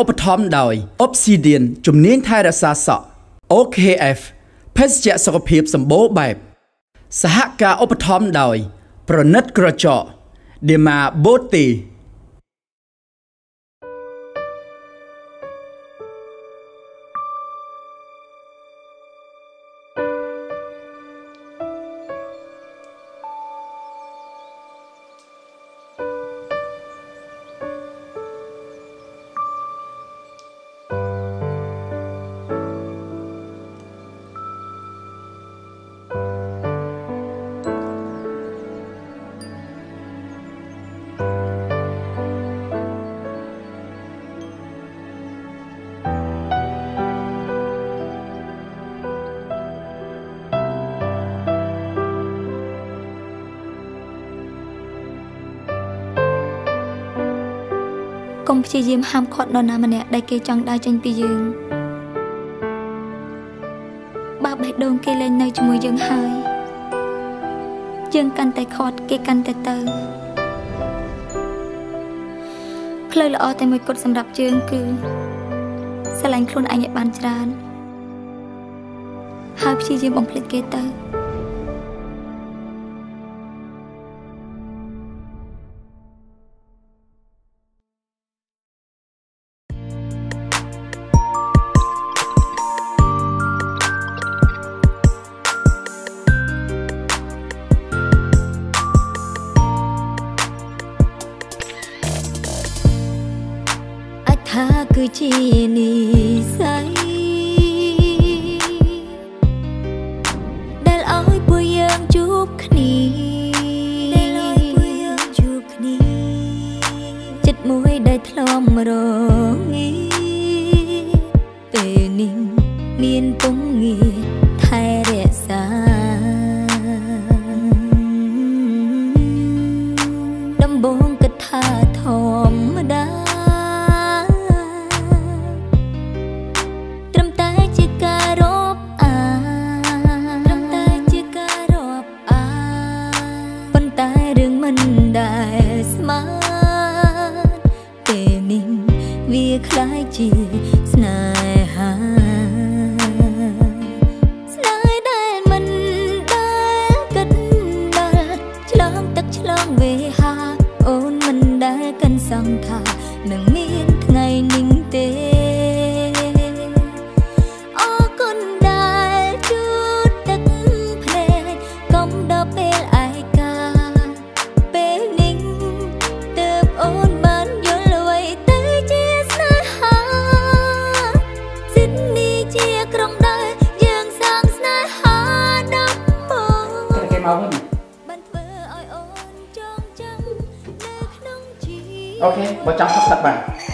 ឧបត្ថម្ភដោយ Obsidian ជំនាញថែរក្សាសក់ OKF ភេសជ្ជៈសុខភាពសម្បូរបែប សហការឧបត្ថម្ភដោយ ប្រណិតក្រចក Dema Bote ព្យាយាមហាមឃាត់នរណាម្នាក់ដែលគេចង់ដើរចេញពីយើងបើបេះដូងគេលែងនៅជាមួយយើងហើយយើងកាន់តែខាត់គេកាន់តែទៅផ្លូវល្អតែមួយគត់សម្រាប់យើងគឺស្រឡាញ់ខ្លួនឯងឲ្យបានច្រើនហើយព្យាយាមបំភ្លេចគេទៅ ថាគឺ វាค ជីវិតអូខេ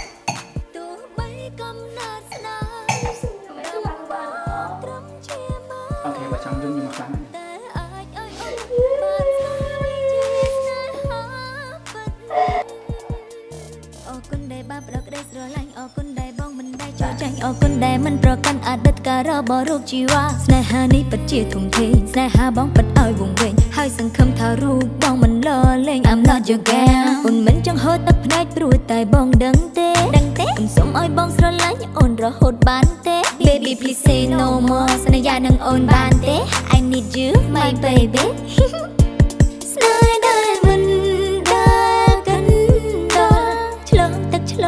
ដែលបានផ្ដល់ក្ដីស្រឡាញ់អរគុណដែលបងមិនដែលចោលចាញ់អរគុណដែលមិនប្រកាន់អតីតកាលរបស់រូបជីវ៉ាស្នេហានេះពិតជាធំធេងស្នេហាបងពិតឲ្យវង្វេងហើយសង្ឃឹមថារូបបងមិនលលែង I'm not your girl អូនមិនចង់ហូរទឹកភ្នែកព្រោះតែបងដឹងទេដឹងទេកុំសុំឲ្យបងស្រឡាញ់អូនរហូតបានទេ Baby please say no more សន្យានឹងអូនបានទេ I need you my baby ល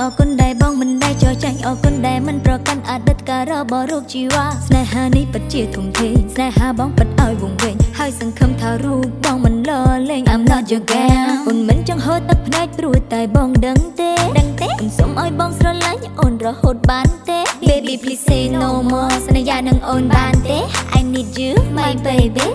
អរគុណដែលបងមិនដែលចោលចាញ់អរគុណដែលមិនប្រកាន់អតីតកាលរបស់រូបជីវ៉ាស្នេហានេះពិតជាធំធេងស្នេហាបងពិតឲ្យវង្វេងហើយសង្ឃឹមថារូបបងមិនលលែង I'm not your girl អូនមិនចង់ហូរទឹកភ្នែកព្រោះតែបងដឹងទេដឹងទេកុំសុំឲ្យបងស្រឡាញ់អូនរហូតបានទេ Baby please say no more សន្យានឹងអូនបានទេ I need you my baby